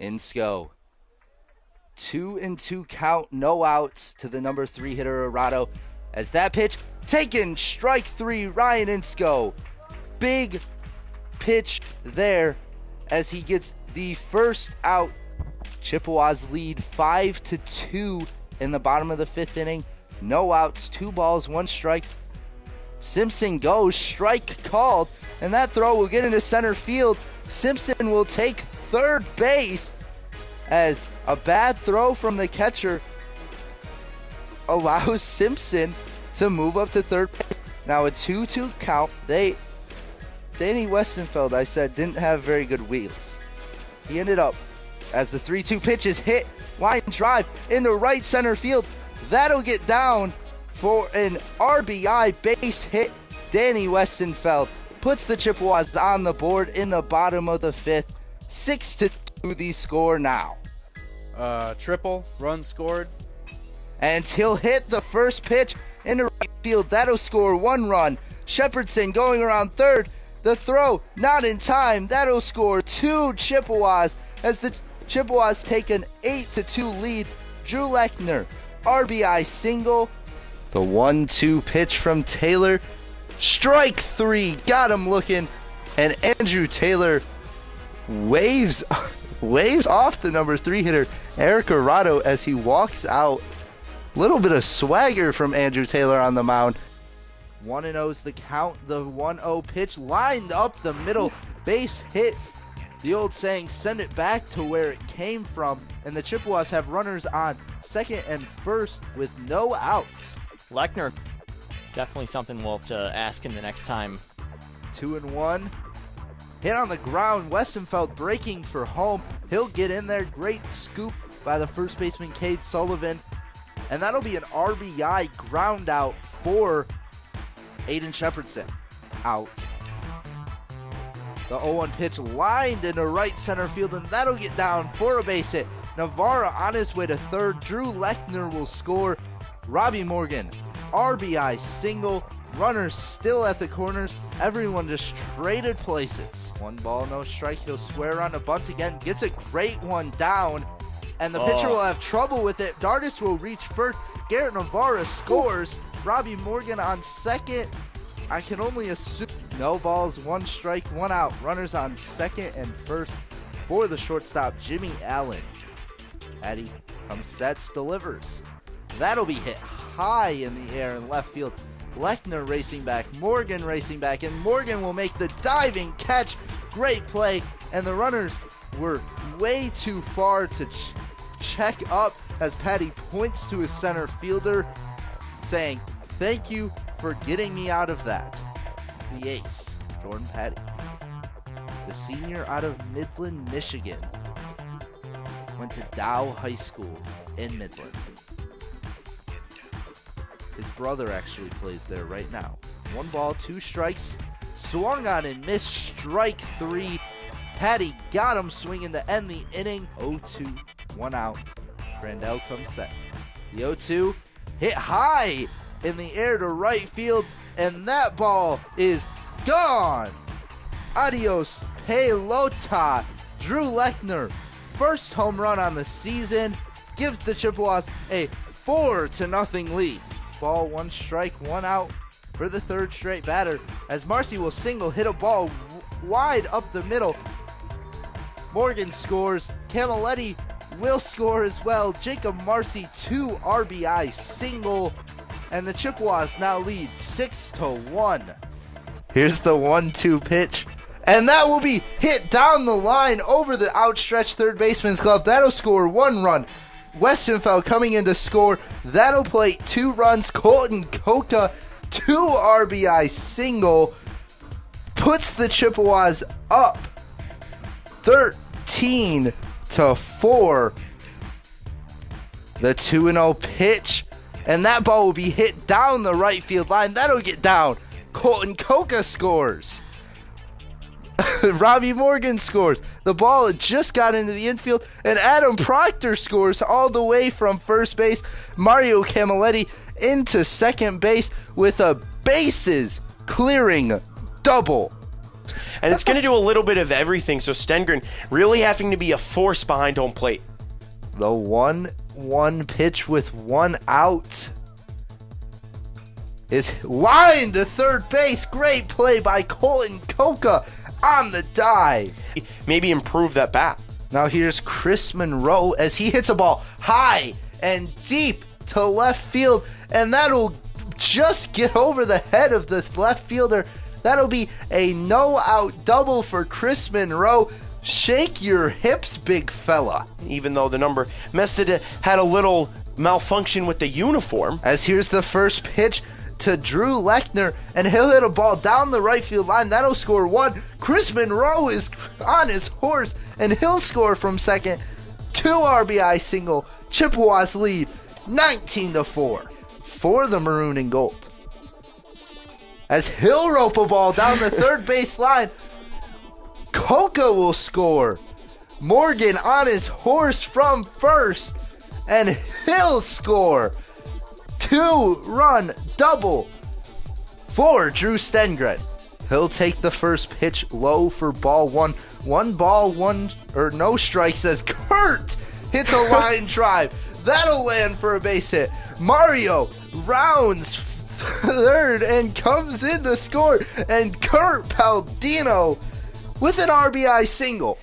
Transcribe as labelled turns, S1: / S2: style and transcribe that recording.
S1: Insko. Two and two count, no outs to the number three hitter, Arado. As that pitch taken, strike three, Ryan Insko. Big pitch there as he gets the first out. Chippewas lead five to two in the bottom of the fifth inning. No outs, two balls, one strike. Simpson goes, strike called, and that throw will get into center field. Simpson will take third base as a bad throw from the catcher allows Simpson to move up to third base. Now a 2-2 count. They Danny Westenfeld, I said, didn't have very good wheels. He ended up as the 3-2 pitch is hit, line drive into right center field. That'll get down for an RBI base hit. Danny Westenfeld puts the Chippewas on the board in the bottom of the fifth. Six to two, the score now.
S2: Uh, triple run scored.
S1: And he'll hit the first pitch into right field. That'll score one run. Shepardson going around third. The throw not in time. That'll score two Chippewas as the Chippewas take an 8 to 2 lead. Drew Lechner, RBI single. The 1 2 pitch from Taylor. Strike three. Got him looking. And Andrew Taylor waves waves off the number three hitter, Eric Arado, as he walks out. Little bit of swagger from Andrew Taylor on the mound. 1 0 is the count. The 1 0 pitch lined up the middle. Base hit. The old saying, send it back to where it came from. And the Chippewas have runners on second and first with no outs.
S3: Lechner, definitely something we'll have to ask him the next time.
S1: Two and one. Hit on the ground. Westenfeld breaking for home. He'll get in there. Great scoop by the first baseman, Cade Sullivan. And that'll be an RBI ground out for Aiden Shepherdson. Out. The 0-1 pitch lined into right center field, and that'll get down for a base hit. Navarra on his way to third. Drew Lechner will score. Robbie Morgan, RBI single. Runners still at the corners. Everyone just traded places. One ball, no strike. He'll square on a bunt again. Gets a great one down. And the pitcher
S3: Oh.
S1: will have trouble with it. Dardis will reach first. Garrett Navarra scores. Robbie Morgan on second. I can only assume no balls, one strike, one out. Runners on second and first for the shortstop, Jimmy Allen. Addy comes sets, delivers. That'll be hit high in the air in left field. Lechner racing back, Morgan racing back, and Morgan will make the diving catch. Great play, and the runners were way too far to ch- check up as Patty points to his center fielder, saying, Thank you for getting me out of that. The ace, Jordan Patty, the senior out of Midland, Michigan, went to Dow High School in Midland. His brother actually plays there right now. One ball, two strikes. Swung on and missed strike three. Patty got him swinging to end the inning. 0-2, one out. Grandel comes set. The 0-2 hit high in the air to right field, and that ball is gone. Adios, pelota. Drew Lechner, first home run on the season, gives the Chippewas a four to nothing lead. Ball one strike, one out for the third straight batter as Marcy will single hit a ball wide up the middle. Morgan scores. Camilletti will score as well. Jacob Marcy two RBI single, and the Chippewas now lead six to one. Here's the one-two pitch. And that will be hit down the line over the outstretched third baseman's glove. That'll score one run. Westenfeld coming in to score. That'll plate two runs. Colton Coca, two RBI single, puts the Chippewas up 13 to 4. The 2 0 pitch. And that ball will be hit down the right field line. That'll get down. Colton Coca scores. Robbie Morgan scores. The ball had just got into the infield, and Adam Proctor scores all the way from first base. Mario Camilletti into second base with a bases clearing double.
S4: and it's going to do a little bit of everything. So Stengren really having to be a force behind home plate.
S1: The 1 1 pitch with one out is lined to third base. Great play by Colton Coca on the dive.
S4: Maybe improve that bat.
S1: Now here's Chris Monroe as he hits a ball high and deep to left field, and that'll just get over the head of the left fielder. That'll be a no out double for Chris Monroe. Shake your hips, big fella.
S4: Even though the number have had a little malfunction with the uniform.
S1: As here's the first pitch to Drew Lechner, and he'll hit a ball down the right field line. That'll score one. Chris Monroe is on his horse, and he'll score from second. Two RBI single. Chippewas lead 19 to 4 for the maroon and gold. As he'll rope a ball down the third base line, Coca will score. Morgan on his horse from first, and he'll score. Two run double for Drew Stengren. He'll take the first pitch low for ball one. One ball, one or no strikes as Kurt hits a line drive. That'll land for a base hit. Mario rounds third and comes in to score. And Kurt Paldino with an RBI single.